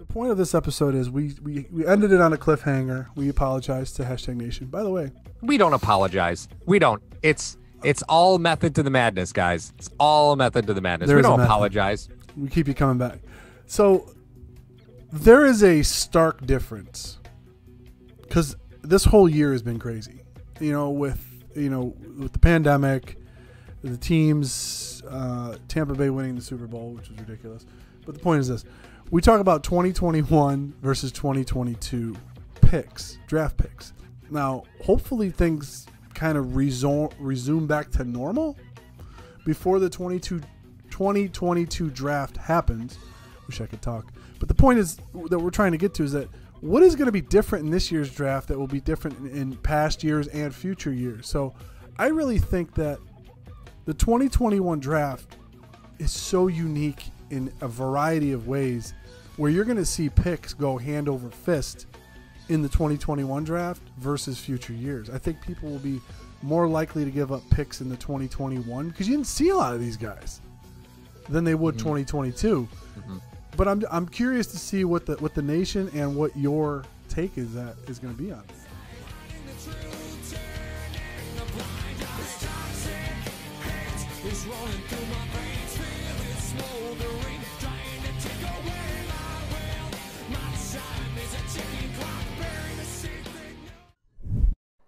The point of this episode is we, we, we ended it on a cliffhanger. We apologize to hashtag nation. By the way, We don't apologize. We don't. It's it's all method to the madness, guys. It's all method to the madness. There we don't apologize. we keep you coming back. So there is a stark difference because this whole year has been crazy. You know, with you know with the pandemic, the teams, uh, Tampa Bay winning the Super Bowl, which was ridiculous. But the point is this: we talk about 2021 versus 2022 picks, draft picks. Now, hopefully, things kind of resume resume back to normal before the 22 2022 draft happens. Wish I could talk. But the point is that we're trying to get to is that what is going to be different in this year's draft that will be different in, in past years and future years. So I really think that the 2021 draft is so unique in a variety of ways where you're going to see picks go hand over fist in the 2021 draft versus future years. I think people will be more likely to give up picks in the 2021 because you didn't see a lot of these guys than they would mm-hmm. 2022. Mm-hmm. But I'm, I'm curious to see what the what the nation and what your take is that is going to be on. it.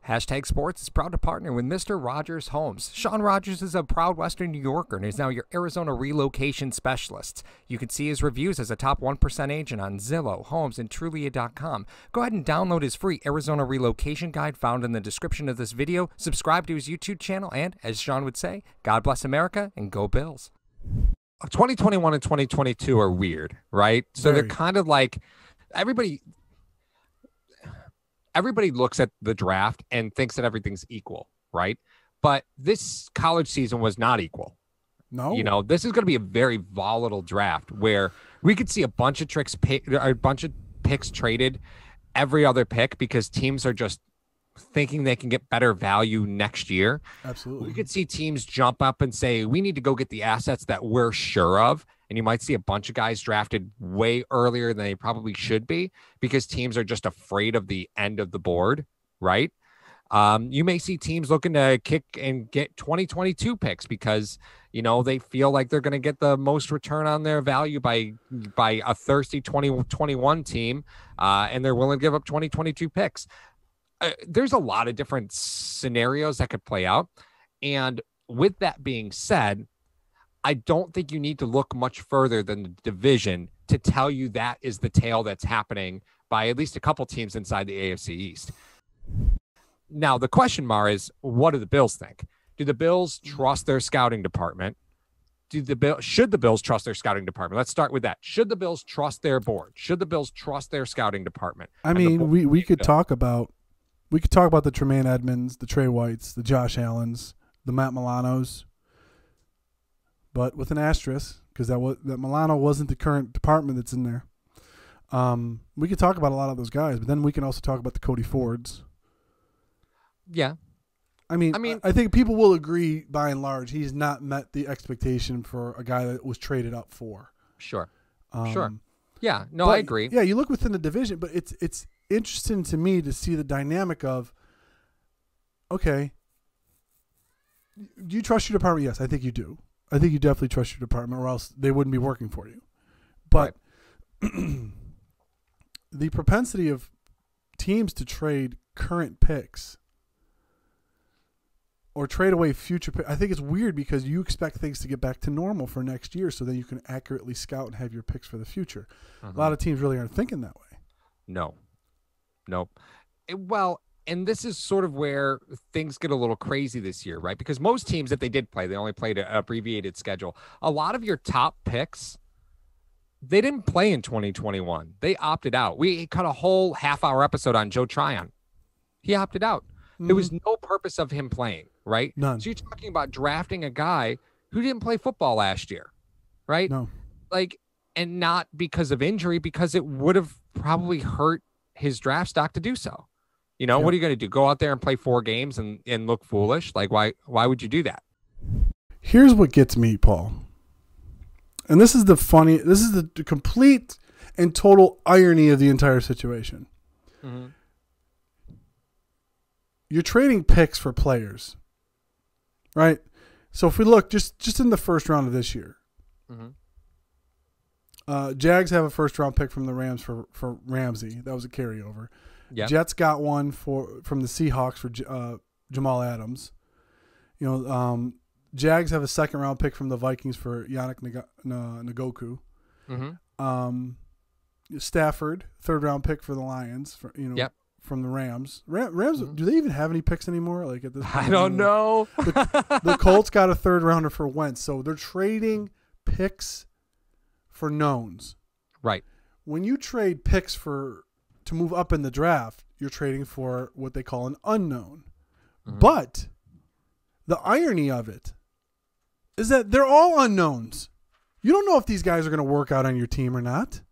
Hashtag Sports is proud to partner with Mr. Rogers Homes. Sean Rogers is a proud Western New Yorker and is now your Arizona relocation specialist. You can see his reviews as a top 1% agent on Zillow, Homes, and Trulia.com. Go ahead and download his free Arizona relocation guide found in the description of this video. Subscribe to his YouTube channel, and as Sean would say, God bless America and go Bills. 2021 and 2022 are weird, right? So Very. they're kind of like everybody everybody looks at the draft and thinks that everything's equal, right? But this college season was not equal. No, You know, this is going to be a very volatile draft where we could see a bunch of tricks, pick, a bunch of picks traded every other pick because teams are just thinking they can get better value next year. absolutely. We could see teams jump up and say, we need to go get the assets that we're sure of. And you might see a bunch of guys drafted way earlier than they probably should be because teams are just afraid of the end of the board, right? Um, you may see teams looking to kick and get 2022 picks because you know they feel like they're going to get the most return on their value by by a thirsty 2021 team, uh, and they're willing to give up 2022 picks. Uh, there's a lot of different scenarios that could play out, and with that being said, I don't think you need to look much further than the division to tell you that is the tale that's happening by at least a couple teams inside the AFC East. Now, the question, Mar, is what do the Bills think? Do the Bills mm. trust their scouting department? Do the Bill should the Bills trust their scouting department? Let's start with that. Should the Bills trust their board? Should the Bills trust their scouting department? I mean, we, we could talk about we could talk about the Tremaine Edmunds, the Trey Whites, the Josh Allens, the Matt Milanos, but with an asterisk because that was that Milano wasn't the current department that's in there. Um, we could talk about a lot of those guys, but then we can also talk about the Cody Fords. Yeah, I mean, I mean, I think people will agree by and large he's not met the expectation for a guy that was traded up for. sure. Um, Sure. Yeah, no, but, I agree. Yeah, you look within the division, but it's it's interesting to me to see the dynamic of okay. Do you trust your department? Yes, I think you do. I think you definitely trust your department, or else they wouldn't be working for you. But the propensity of teams to trade current picks or trade away future pick, I think it's weird because you expect things to get back to normal for next year so then you can accurately scout and have your picks for the future. A mm-hmm. lot of teams really aren't thinking that way. No, nope. Well, and this is sort of where things get a little crazy this year, right? Because most teams that they did play, they only played an abbreviated schedule. A lot of your top picks, they didn't play in 2021. They opted out. We cut a whole half hour episode on Joe Tryon. He opted out. There was no purpose of him playing, right? Mm-hmm. None. So you're talking about drafting a guy who didn't play football last year, right? No. like and not because of injury because it would have probably hurt his draft stock to do so you know Yeah. what are you going to do go out there and play four games and and look foolish like why why would you do that Here's what gets me, Paul. And this is the funny, this is the complete and total irony of the entire situation. Mm-hmm. You're trading picks for players, right? So if we look just just in the first round of this year, Mm-hmm. uh, Jags have a first round pick from the Rams for for Ramsey. That was a carryover. Yeah. Jets got one for from the Seahawks for uh, Jamal Adams. You know, um, Jags have a second round pick from the Vikings for Yannick Ng- Ngakoue. Mm-hmm. Um, Stafford, third round pick for the Lions. For you know, Yep. from the Rams. Ram, Rams, Mhm. do they even have any picks anymore? Like at this, point? I don't know. The Colts got a third rounder for Wentz, so they're trading picks for knowns. right. When you trade picks for to move up in the draft, you're trading for what they call an unknown. Mhm. But the irony of it is that they're all unknowns. You don't know if these guys are going to work out on your team or not.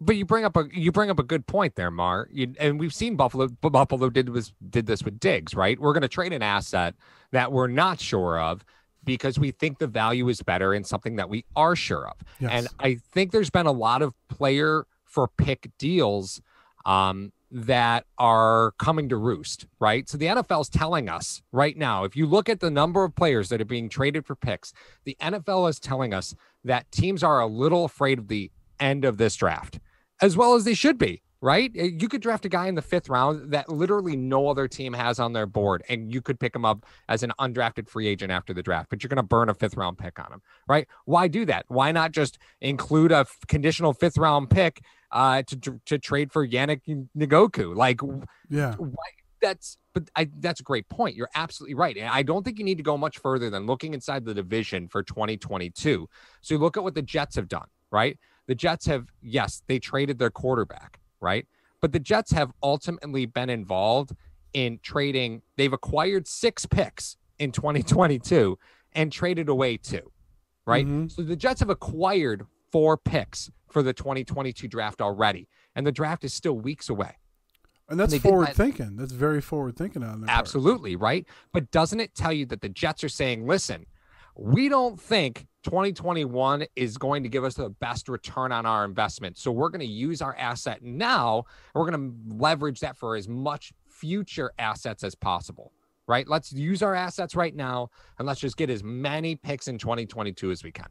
But you bring up a you bring up a good point there, Mar. You, and we've seen Buffalo. Buffalo did was did this with Diggs, right? We're going to trade an asset that we're not sure of because we think the value is better in something that we are sure of. Yes. And I think there's been a lot of player for pick deals um, that are coming to roost, right? So the NFL is telling us right now, if you look at the number of players that are being traded for picks, the NFL is telling us that teams are a little afraid of the end of this draft, as well as they should be. Right? Uh, You could draft a guy in the fifth round that literally no other team has on their board, and you could pick him up as an undrafted free agent after the draft, but you're going to burn a fifth round pick on him, right? Why do that? Why not just include a conditional fifth round pick uh, to to trade for Yannick Ngakoue? Like yeah. why that's but I that's a great point. You're absolutely right. And I don't think you need to go much further than looking inside the division for 2022. So you look at what the Jets have done, right? The Jets have yes, they traded their quarterback, right? But the Jets have ultimately been involved in trading. They've acquired six picks in 2022 and traded away two, right? Mhm. So the Jets have acquired four picks for the 2022 draft already, and the draft is still weeks away. And that's did forward thinking. That's very forward thinking on part. Absolutely, right? But doesn't it tell you that the Jets are saying, listen, we don't think 2021 is going to give us the best return on our investment. So we're going to use our asset now. And we're going to leverage that for as much future assets as possible, right? Let's use our assets right now and let's just get as many picks in 2022 as we can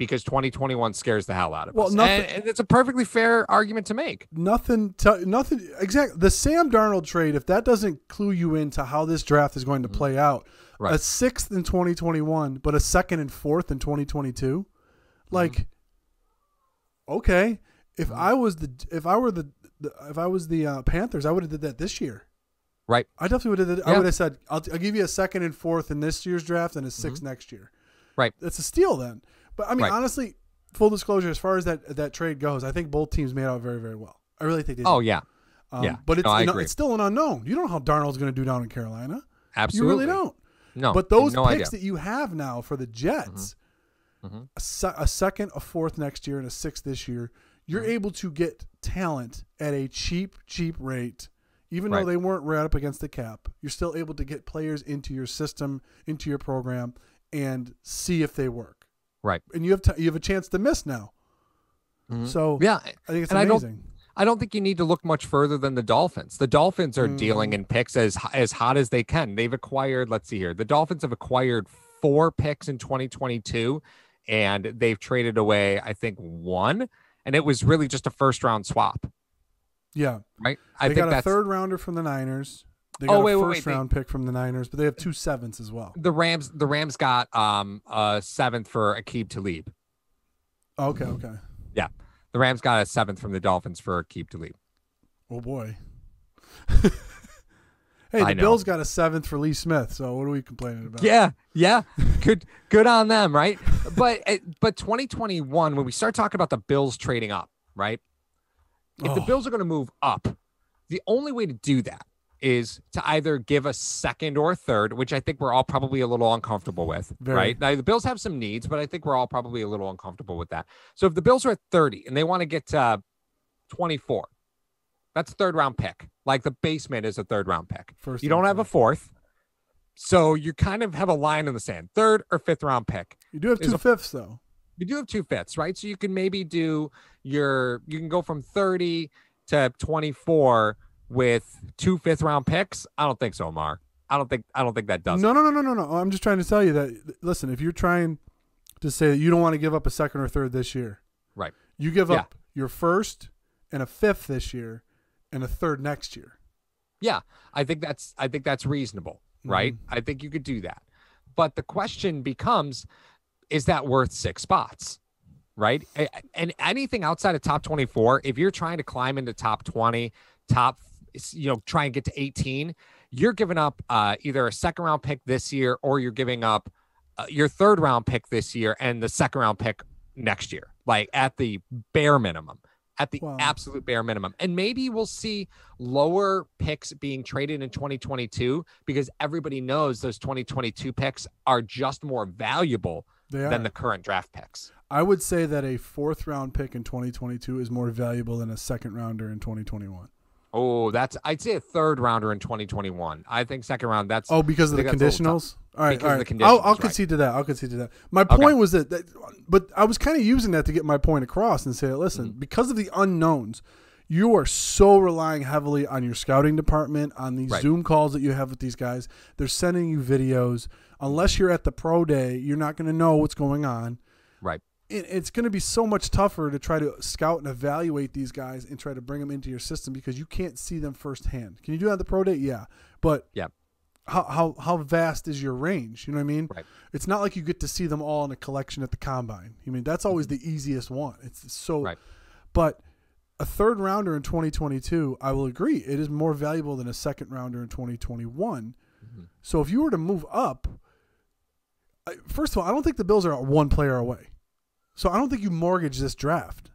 because 2021 scares the hell out of Well, us. nothing- and, and it's a perfectly fair argument to make. Nothing. Te- nothing. Exactly. The Sam Darnold trade. If that doesn't clue you into how this draft is going to play out, Mm-hmm. Right. a sixth in 2021, but a second and fourth in 2022, Mm-hmm. like, okay, if I was the, if I were the, the if I was the uh, Panthers, I would have did that this year. Right. I definitely would have. Did, I would have said, I'll, I'll give you a second and fourth in this year's draft and a 6th next year. Mm-hmm. Right. That's a steal then. But I mean, Right. honestly, full disclosure, as far as that that trade goes, I think both teams made out very very well. I really think they did. Oh, yeah. Um, Yeah. but it's No, I you know, agree. it's still an unknown. You don't know how Darnold's going to do down in Carolina. Absolutely. You really don't. No. but those no picks idea. that you have now for the Jets, Mhm. A, se- a second, a fourth next year, and a sixth this year, you're Mm-hmm. able to get talent at a cheap, cheap rate. Even though they weren't right up against the cap, you're still able to get players into your system, into your program, and see if they work. Right. And you have t- you have a chance to miss now. Mhm. So Yeah, I think it's and I don't- amazing. I don't think you need to look much further than the Dolphins. The Dolphins are dealing Mm. in picks as as hot as they can. They've acquired, let's see here, the Dolphins have acquired four picks in 2022, and they've traded away, I think, one, and it was really just a first round swap, yeah, right? I they think got a third rounder from the Niners. They Oh, got wait, a wait, first wait, they- round pick from the Niners, but they have two sevenths as well. the Rams. The Rams got um a seventh for Aqib Talib. Okay, okay. Yeah, the Rams got a seventh from the Dolphins for Aqib Talib. Oh boy. hey, I the know. Bills got a seventh for Lee Smith. So what are we complaining about? Yeah, yeah, good, good on them, right? But eh, but 2021, when we start talking about the Bills trading up, right? If the Oh. Bills are going to move up, the only way to do that is to either give a second or a third, which I think we're all probably a little uncomfortable with, Very. right? Now the Bills have some needs, but I think we're all probably a little uncomfortable with that. So if the Bills are at 30 and they want to get to 24, that's a third round pick. Like the basement is a third round pick. First you don't have a fourth. fourth. So you kind of have a line in the sand. Third or fifth round pick. You do have two a- fifths though. You do have two fifths, right? So you can maybe do your you can go from 30 to 24 with two fifth round picks. I don't think so, Omar. I don't think I don't think that does. No, no, no, no, no, no. I'm just trying to tell you that. Listen, if you're trying to say that you don't want to give up a second or third this year, Right. You give Yeah. up your first and a fifth this year, and a third next year. Yeah, I think that's I think that's reasonable, right? Mm-hmm. I think you could do that. But the question becomes is that worth 6 spots? Right? And anything outside of top 24, if you're trying to climb into top 20, top you know, try and get to 18, you're giving up uh, either a second round pick this year or you're giving up uh, your third round pick this year and the second round pick next year, like at the bare minimum, at the Wow. absolute bare minimum. And maybe we'll see lower picks being traded in 2022 because everybody knows those 2022 picks are just more valuable than the current draft picks. I would say that a fourth round pick in 2022 is more valuable than a second rounder in 2021. Oh, that's I'd say a third rounder in 2021. I think second round. That's Oh, because of the think that's a little conditionals. All right, Because all of right. the I'll, I'll right. concede to that. I'll concede to that. My point was that, that, but I was kind of using that to get my point across and say, listen, Mm-hmm. because of the unknowns, you are so relying heavily on your scouting department, on these Right. Zoom calls that you have with these guys. They're sending you videos. Unless you're at the pro day, you're not going to know what's going on. It's going to be so much tougher to try to scout and evaluate these guys and try to bring them into your system because you can't see them firsthand. Can you do that at the pro day? Yeah, but Yeah. how how how vast is your range? You know what I mean? Right. It's not like you get to see them all in a collection at the combine. I mean, that's always the easiest one. It's so, Mm-hmm. Right. but a third rounder in 2022, I will agree, it is more valuable than a second rounder in 2021. Mm-hmm. So if you were to move up, first of all, I don't think the Bills are one player away. So I don't think you mortgage this draft.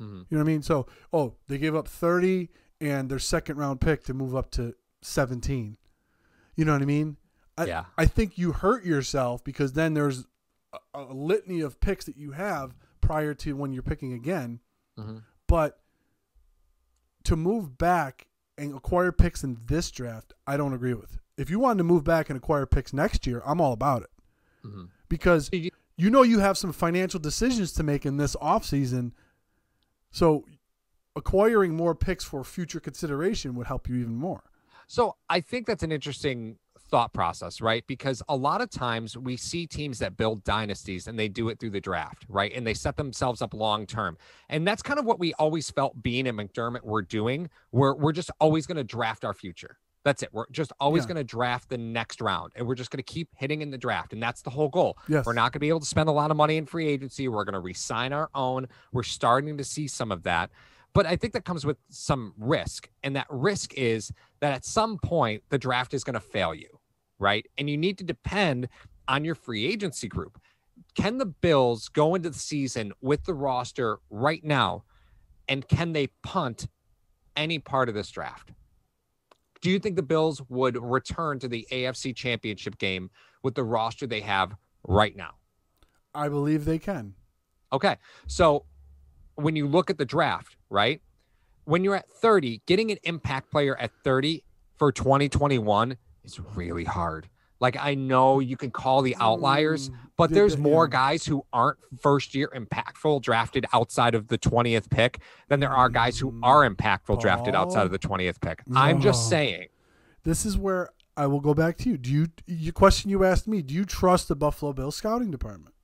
Mhm. You know what I mean? So, oh, they gave up 30 and their second round pick to move up to 17. You know what I mean? I, Yeah. I think you hurt yourself because then there's a, a litany of picks that you have prior to when you're picking again. Mhm. But to move back and acquire picks in this draft, I don't agree with. If you wanted to move back and acquire picks next year, I'm all about it. Mhm. Because So you- you know you have some financial decisions to make in this offseason. So acquiring more picks for future consideration would help you even more. So I think that's an interesting thought process, right? Because a lot of times we see teams that build dynasties and they do it through the draft, right? And they set themselves up long term. And that's kind of what we always felt Beane and McDermott were doing. We're we're just always going to draft our future. That's it. We're just always Yeah. going to draft the next round and we're just going to keep hitting in the draft. And that's the whole goal. Yes. We're not going to be able to spend a lot of money in free agency. We're going to resign our own. We're starting to see some of that. But I think that comes with some risk. And that risk is that at some point, the draft is going to fail you, right? And you need to depend on your free agency group. Can the Bills go into the season with the roster right now? And can they punt any part of this draft? Do you think the Bills would return to the AFC championship game with the roster they have right now? I believe they can. Okay. So when you look at the draft, right? When you're at 30, getting an impact player at 30 for 2021 is really hard. Like I know you can call the outliers, Mm, but there's more guys who aren't first year impactful drafted outside of the 20th pick than there are guys who are impactful drafted outside of the 20th pick. I'm just saying. This is where I will go back to you. Do you your question you asked me, do you trust the Buffalo Bills scouting department?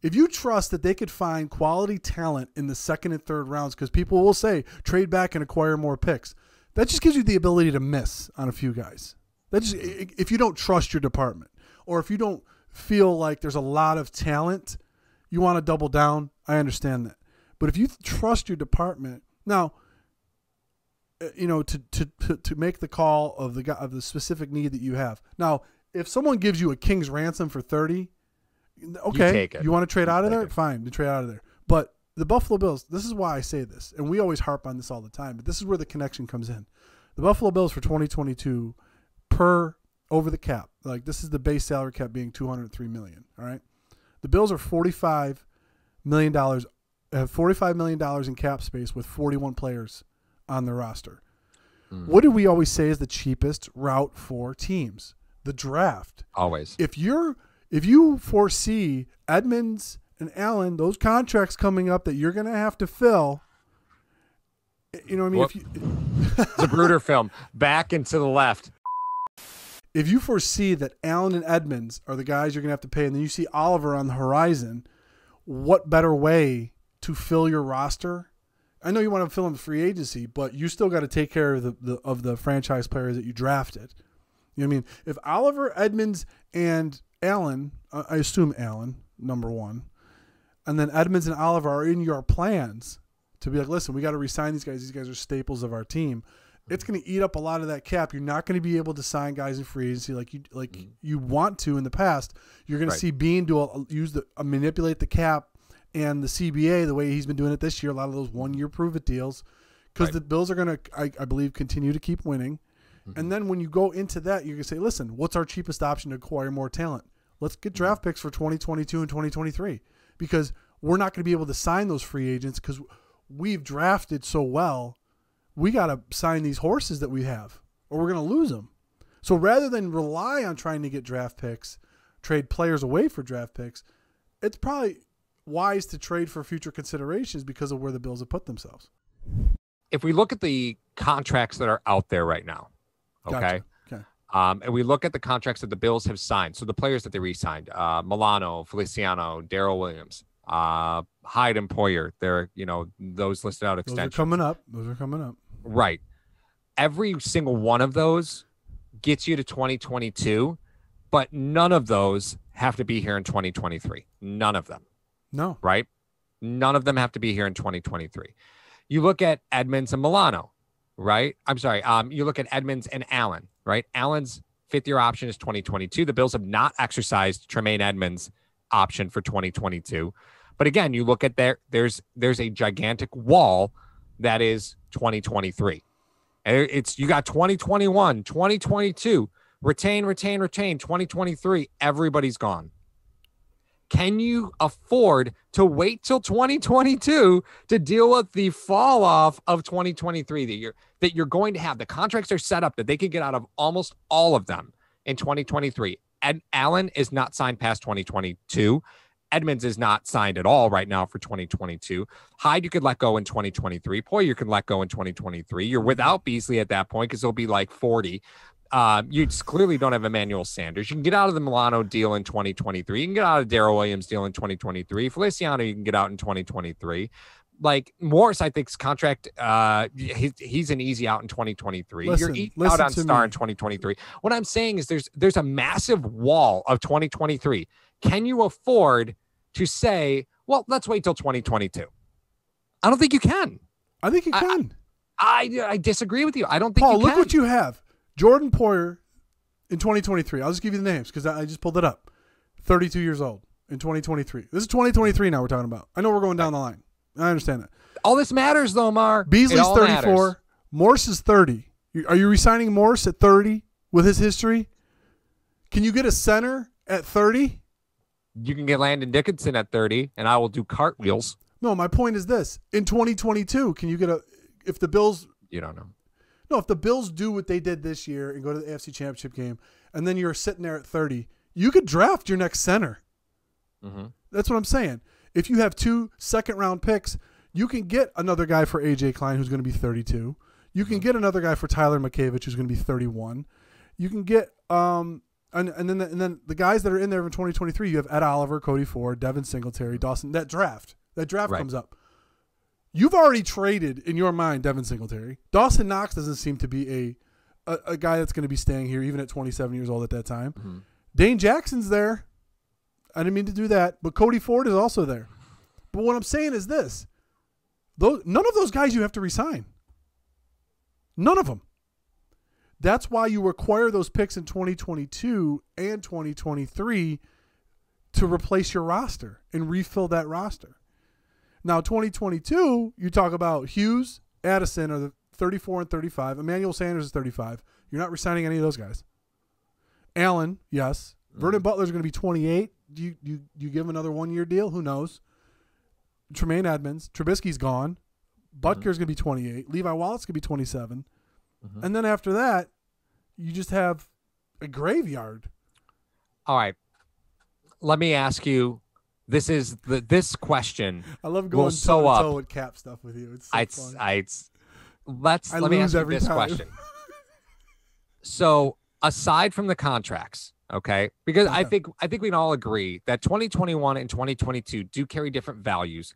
If you trust that they could find quality talent in the second and third rounds, because people will say trade back and acquire more picks, that just gives you the ability to miss on a few guys. That just—if you don't trust your department, or if you don't feel like there's a lot of talent, you want to double down. I understand that, but if you trust your department, now uh, you know to, to to to make the call of the guy of the specific need that you have. Now, if someone gives you a king's ransom for 30, okay, take it. want to trade out of there? it. Fine, to trade out of there. But the Buffalo Bills, this is why I say this, and we always harp on this all the time, but this is where the connection comes in. The Buffalo Bills for 2022 per over the cap, like this is the base salary cap being 203 million, all right? The Bills are 45 million dollars have 45 million dollars in cap space with 41 players on their roster. Hmm. What do we always say is the cheapest route for teams? The draft. Always. If you're if you foresee Edmunds and Allen, those contracts coming up that you're going to have to fill, you know what I mean? Whoop. If you, The Bruder film. Back and to the left. If you foresee that Allen and Edmunds are the guys you're going to have to pay, and then you see Oliver on the horizon, what better way to fill your roster? I know you want to fill in free agency, but you still got to take care of the, the of the franchise players that you drafted. You know what I mean? If Oliver, Edmunds, and Allen, uh, I assume Allen number one, and then Edmunds and Oliver are in your plans to be like, listen, we got to resign these guys. These guys are staples of our team. It's going to eat up a lot of that cap. You're not going to be able to sign guys in free agency like you like mm-hmm. you want to in the past. You're going Right. to see Beane do a, use the uh, manipulate the cap and the CBA the way he's been doing it this year. A lot of those mm-hmm. one year prove it deals because Right. the Bills are going to, I, I believe, continue to keep winning. And mm-hmm. then when you go into that, you're going to say, listen, what's our cheapest option to acquire more talent? Let's get draft picks for 2022 and 2023 because we're not going to be able to sign those free agents because we've drafted so well. We got to sign these horses that we have or we're going to lose them. So rather than rely on trying to get draft picks, trade players away for draft picks, it's probably wise to trade for future considerations because of where the Bills have put themselves. If we look at the contracts that are out there right now, okay, Gotcha. Okay. um, and we look at the contracts that the Bills have signed, so the players that they re-signed, uh, Milano, Feliciano, Daryl Williams, uh, Hyde and Poyer, they're you know those listed out Those are extensions. coming up. Those are coming up. Right. Every single one of those gets you to 2022, but none of those have to be here in 2023. None of them, No. right? None of them have to be here in 2023. You look at Edmunds and Milano, right? I'm sorry. Um, you look at Edmunds and Allen, right? Allen's fifth year option is 2022. The Bills have not exercised Tremaine Edmunds' option for 2022. But again, you look at there, there's there's a gigantic wall that is 2023. And It's you got 2021, 2022, retain, retain, retain, 2023. Everybody's gone. Can you afford to wait till 2022 to deal with the fall off of 2023 that you're that you're going to have? The contracts are set up that they can get out of almost all of them in 2023. And Allen is not signed past 2022. Edmunds is not signed at all right now for 2022. Hyde, you could let go in 2023. Poyer, you can let go in 2023. You're without Beasley at that point because he'll be like 40. Um, you just clearly don't have Emmanuel Sanders. You can get out of the Milano deal in 2023. You can get out of Daryl Williams deal in 2023. Feliciano, you can get out in 2023. Like Morse, I think's contract, uh, he, he's an easy out in 2023. Listen, You're out on Star me. in 2023. What I'm saying is there's there's a massive wall of 2023. Can you afford to say, well, let's wait till 2022? I don't think you can. I think you can. I I disagree with you. I don't think Paul, look what you have. Jordan Poyer in 2023. I'll just give you the names because I I just pulled it up. 32 years old in 2023. This is 2023 now we're talking about. I know we're going down the line. I understand that. All this matters, though, Mar. Beasley's 34. matters. Morse is 30. Are you resigning Morse at 30 with his history? Can you get a center at 30? You can get Landon Dickerson at 30, and I will do cartwheels. No, my point is this. In 2022, can you get a if the Bills You don't know. No, if the Bills do what they did this year and go to the AFC Championship game, and then you're sitting there at 30, you could draft your next center. hmm That's what I'm saying. If you have two second round picks, you can get another guy for AJ Klein who's going to be 32. You can get another guy for Tyler Matakevich who's going to be 31. You can get um and, and then the, and then the guys that are in there in 2023, you have Ed Oliver, Cody Ford, Devin Singletary, Dawson. That draft, that draft Right. comes up. You've already traded in your mind Devin Singletary. Dawson Knox doesn't seem to be a a, a guy that's going to be staying here even at 27 years old at that time. Mhm. Dane Jackson's there. I didn't mean to do that, but Cody Ford is also there. But what I'm saying is this: those none of those guys you have to resign. None of them. That's why you require those picks in 2022 and 2023 to replace your roster and refill that roster. Now, 2022, you talk about Hughes, Addison are the 34 and 35. Emmanuel Sanders is 35. You're not resigning any of those guys. Allen, yes. Mm-hmm. Vernon Butler's going to be 28. Do you, you you give him another one year deal? Who knows? Tremaine Edmunds, Trubisky's gone. Mm-hmm. Butker's going to be 28. Levi Wallace going to be 27. Mhm. And then after that, you just have a graveyard. All right. let me ask you. This is the this question. I love going so toe up. with cap stuff with you. It's so I, fun. I, let's I let me ask you this time. question. So, aside from the contracts, okay, because I think I think we can all agree that 2021 and 2022 do carry different values.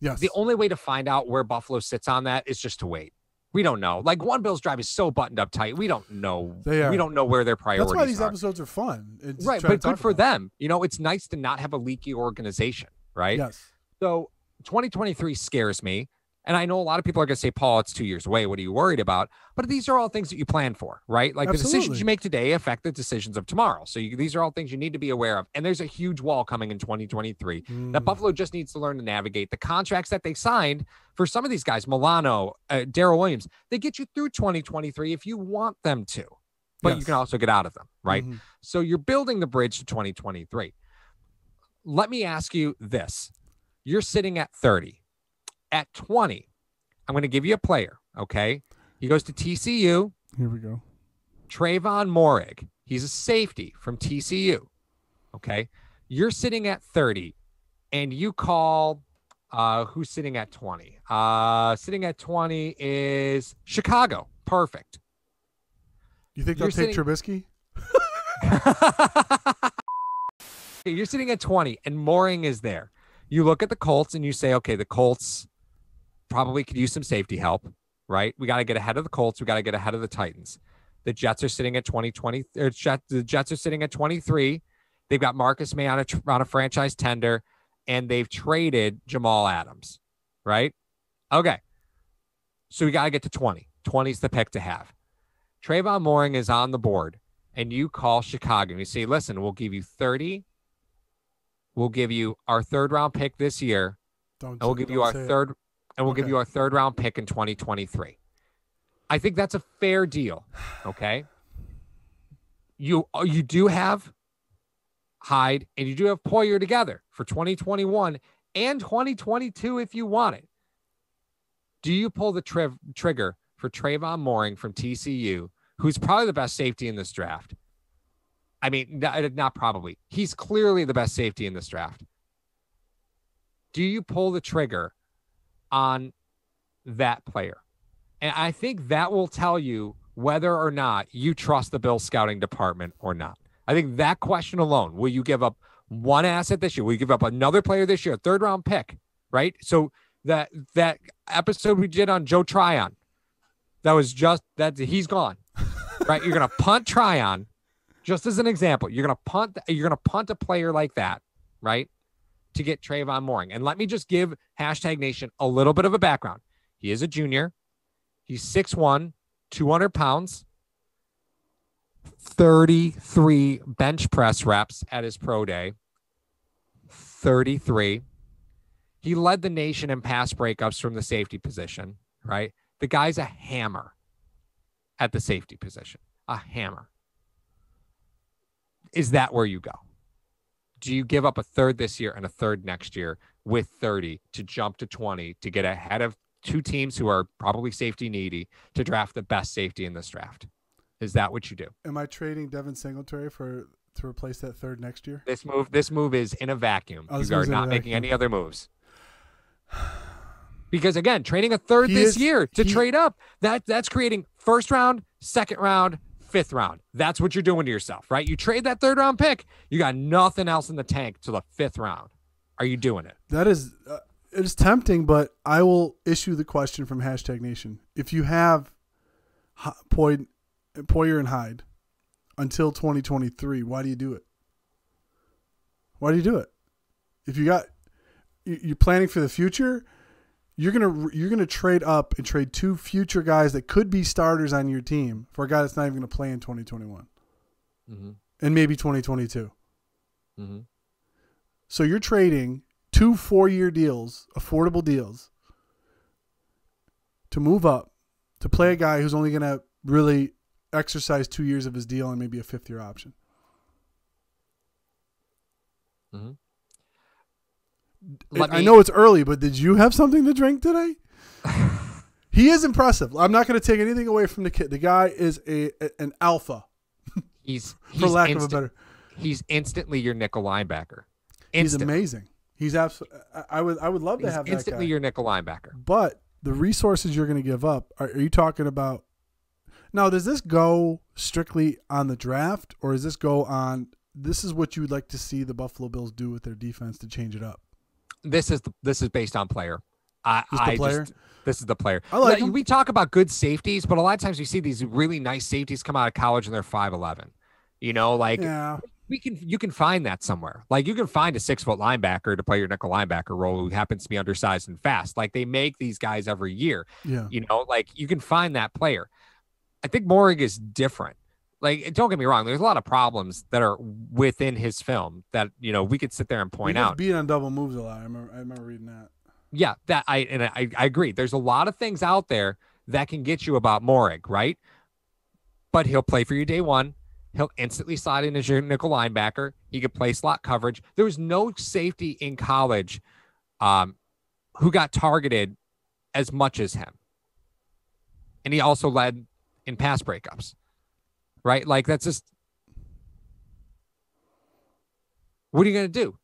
yes. The only way to find out where Buffalo sits on that is just to wait. We don't know. Like one Bills drive is so buttoned up tight. We don't know. They are. We don't know where their priorities That's why these are. episodes are fun. It's right, but good for them. You know, it's nice to not have a leaky organization, right? Yes. So 2023 scares me. And I know a lot of people are going to say, Paul, it's two years away. What are you worried about? But these are all things that you plan for, right? Like the decisions you make today affect the decisions of tomorrow. So you, these are all things you need to be aware of. And there's a huge wall coming in 2023 that Mm. Buffalo just needs to learn to navigate. The contracts that they signed for some of these guys, Milano, uh, Daryl Williams, they get you through 2023 if you want them to, but you can also get out of them, right? Mhm. So you're building the bridge to 2023. Let me ask you this. You're sitting at 30. At 20, I'm going to give you a player, okay? He goes to TCU, Here we go. Trevon Moehrig. He's a safety from TCU, okay? You're sitting at 30 and you call uh who's sitting at 20? Uh sitting at 20 is Chicago. Perfect. You think they'll You're take sitting- Trubisky? You're sitting at 20 and Moehrig is there. You look at the Colts and you say, okay, the Colts probably could use some safety help, right? We got to get ahead of the Colts. We got to get ahead of the Titans. The Jets are sitting at 2020. Or er, the Jets are sitting at 23. They've got Marcus Maye on a, on a franchise tender and they've traded Jamal Adams, right? Okay. So we got to get to 20. 20 is the pick to have. Trevon Moehrig is on the board and you call Chicago and you say, listen, we'll give you 30. We'll give you our third round pick this year, Don't. and we'll give you our say it. And we'll give you our third round pick in 2023. I think that's a fair deal. Okay. You uh, you do have Hyde and you do have Poyer together for 2021 and 2022 if you want it. Do you pull the tri- trigger for Trevon Moehrig from TCU, who's probably the best safety in this draft? I mean, not, not probably. He's clearly the best safety in this draft. Do you pull the trigger on that player? And I think that will tell you whether or not you trust the Bill scouting department or not. I think that question alone, will you give up one asset this year? Will you give up another player this year, a third round pick? Right. So that that episode we did on Joe Tryon, that was just that he's gone. right. You're gonna punt Tryon, just as an example. You're gonna punt you're gonna punt a player like that, right? To get Trevon Moehrig. And let me just give hashtag nation a little bit of a background. He is a junior. He's 6'1, 200 pounds, 33 bench press reps at his pro day. 33. He led the nation in pass breakups from the safety position, right? The guy's a hammer at the safety position, a hammer. Is that where you go? Do you give up a third this year and a third next year with 30 to jump to 20 to get ahead of two teams who are probably safety needy to draft the best safety in this draft? Is that what you do? Am I trading Devin Singletary for to replace that third next year? This move, this move is in a vacuum. You are move's in a not making any other moves. Because again, trading a third He this is- year to he- trade up, that that's creating first round, second round, fifth round. That's what you're doing to yourself, right? You trade that third round pick, you got nothing else in the tank to the fifth round. Are you doing it? That is, uh, it is tempting, but I will issue the question from hashtag Nation. If you have H- Poyer and Hyde until 2023, why do you do it? Why do you do it? If you got, you're planning for the future, you're gonna you're gonna trade up and trade two future guys that could be starters on your team for a guy that's not even gonna play in 2021 Mm-hmm. and maybe 2022. Mm-hmm. So you're trading two four year deals, affordable deals, to move up to play a guy who's only going to really exercise two years of his deal and maybe a fifth year option. Mm-hmm. It- I know it's early, but did you have something to drink today? he is impressive. I'm not going to take anything away from the kid. The guy is a, a- an alpha, he's, for he's lack of a better. he's instantly your nickel linebacker. He's amazing. He's absolutely. I would. I would love to He's have that instantly your nickel linebacker. But the resources you're going to give up, are, are you talking about? Now, does this go strictly on the draft, or does this go on? This is what you would like to see the Buffalo Bills do with their defense to change it up. This is the, this is based on player. I, the I player? Just, this is the player. I like Now. We talk about good safeties, but a lot of times we see these really nice safeties come out of college and they're five eleven. You know, like Yeah, we can you can find that somewhere. Like you can find a six foot linebacker to play your nickel linebacker role who happens to be undersized and fast. Like they make these guys every year. yeah. You know, like you can find that player. I think Moehrig is different. Like, don't get me wrong. There's a lot of problems that are within his film that you know we could sit there and point out. beat on double moves a lot. I remember. I remember reading that. Yeah, that I and I, I agree. There's a lot of things out there that can get you about Moehrig, right? But he'll play for you day one. He'll instantly slide in as your nickel linebacker. He could play slot coverage. There was no safety in college um, who got targeted as much as him. And he also led in pass breakups, right? Like that's just what are you going to do?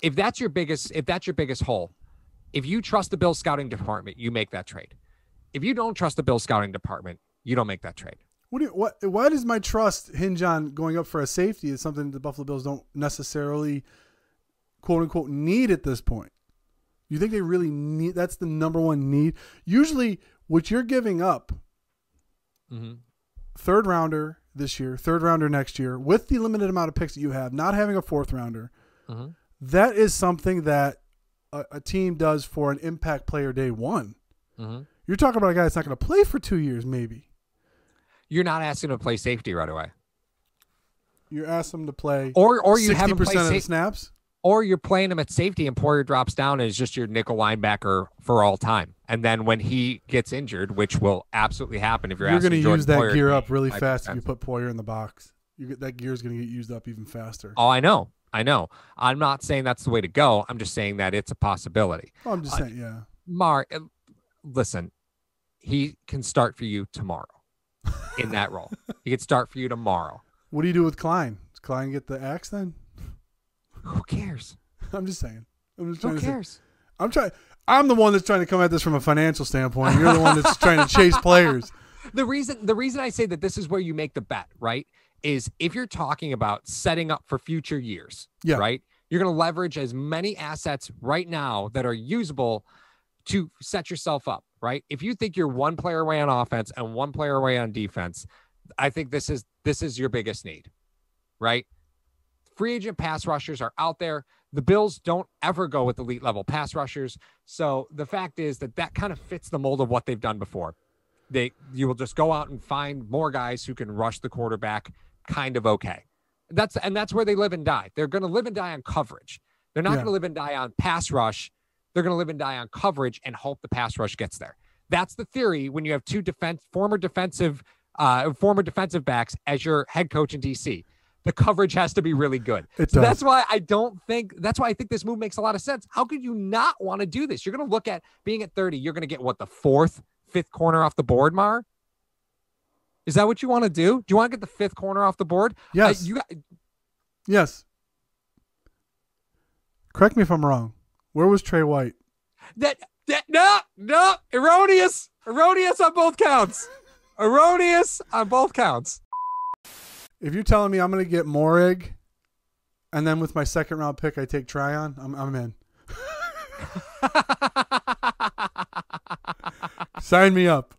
If that's your biggest, if that's your biggest hole, if you trust the Bill scouting department, you make that trade. If you don't trust the Bill scouting department, you don't make that trade. What do you, what? Why does my trust hinge on going up for a safety? Is something the Buffalo Bills don't necessarily, quote unquote, need at this point. You think they really need? That's the number one need. Usually, what you're giving up, Mm-hmm. Third rounder this year, third rounder next year, with the limited amount of picks that you have, not having a fourth rounder, Mm-hmm. that is something that a, a team does for an impact player day one. Mm-hmm. You're talking about a guy that's not going to play for two years, maybe. You're not asking him to play safety right away, You're asking him to play or or you have him play percent of the sa- snaps. Or you're playing him at safety and Poyer drops down and is just your nickel linebacker for all time. And then when he gets injured, which will absolutely happen if you're, You're asking going to use that Poyer gear up really fast if you put Poyer in the box. You get that gear is going to get used up even faster. Oh, I know, I know. I'm not saying that's the way to go. I'm just saying that it's a possibility. Oh, I'm just uh, saying, yeah. Mar, uh, listen, he can start for you tomorrow in that role. he can start for you tomorrow. What do you do with Klein? Does Klein get the axe then? Who cares? I'm just saying. I'm just Who trying to say. cares? I'm trying. I'm the one that's trying to come at this from a financial standpoint. You're the one that's trying to chase players. the reason the reason I say that this is where you make the bet, right? Is if you're talking about setting up for future years, Yeah. right? You're going to leverage as many assets right now that are usable to set yourself up, right? If you think you're one player away on offense and one player away on defense, I think this is this is your biggest need, right? Free agent pass rushers are out there. The Bills don't ever go with elite level pass rushers. So the fact is that that kind of fits the mold of what they've done before. They you will just go out and find more guys who can rush the quarterback kind of okay. That's and that's where they live and die. They're going to live and die on coverage. They're not Yeah. going to live and die on pass rush. They're going to live and die on coverage and hope the pass rush gets there. That's the theory when you have two defense former defensive uh, former defensive backs as your head coach in DC. The coverage has to be really good. It So does. that's why I don't think that's why I think this move makes a lot of sense. How could you not want to do this? You're going to look at being at 30, you're going to get what the fourth, fifth corner off the board, Mar? Is that what you want to do? Do you want to get the fifth corner off the board? Uh, Yes. you got, yes. Correct me if I'm wrong. Where was Trey White? that that no, no, erroneous. Erroneous on both counts. erroneous on both counts. If you're telling me I'm going to get Moehrig, and then with my second round pick I take Tryon, I'm, I'm in. Sign me up.